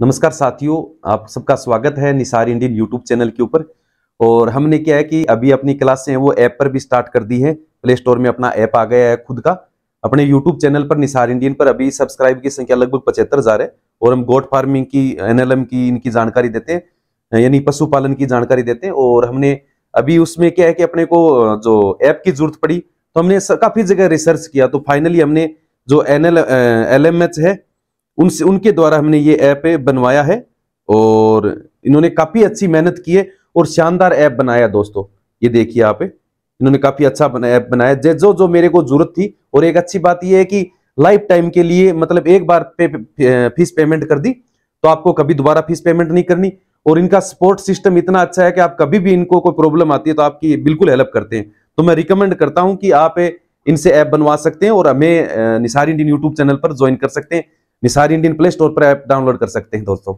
नमस्कार साथियों, आप सबका स्वागत है निसार इंडियन यूट्यूब चैनल के ऊपर। और हमने क्या है कि अभी अपनी क्लासें वो ऐप पर भी स्टार्ट कर दी है। प्ले स्टोर में अपना ऐप आ गया है खुद का। अपने यूट्यूब चैनल पर, निसार इंडियन पर अभी सब्सक्राइब की संख्या लगभग पचहत्तर हज़ार है। और हम गोट फ़ार्मिंग की एनएलएम की, इनकी जानकारी देते हैं, यानी पशुपालन की जानकारी देते हैं। और हमने अभी उसमें क्या है कि अपने को, जो ऐप की ज़रूरत पड़ी तो हमने काफ़ी जगह रिसर्च किया। तो फाइनली हमने जो एन एल है उनसे उनके द्वारा हमने ये ऐप बनवाया है और इन्होंने काफ़ी अच्छी मेहनत की है और शानदार ऐप बनाया दोस्तों। ये देखिए आप इन्होंने काफ़ी अच्छा ऐप बनाया। जो जो मेरे को ज़रूरत थी और एक अच्छी बात यह है कि लाइफ टाइम के लिए मतलब एक बार पे, फ़ीस पेमेंट कर दी तो आपको कभी दोबारा फ़ीस पेमेंट नहीं करनी और इनका सपोर्ट सिस्टम इतना अच्छा है कि आप कभी भी इनको कोई प्रॉब्लम आती है तो आपकी बिल्कुल हेल्प करते हैं। तो मैं रिकमेंड करता हूँ कि आप इनसे ऐप बनवा सकते हैं और हमें निसारी इंडियन यूट्यूब चैनल पर ज्वाइन कर सकते हैं। निसार इंडियन प्ले स्टोर पर ऐप डाउनलोड कर सकते हैं दोस्तों।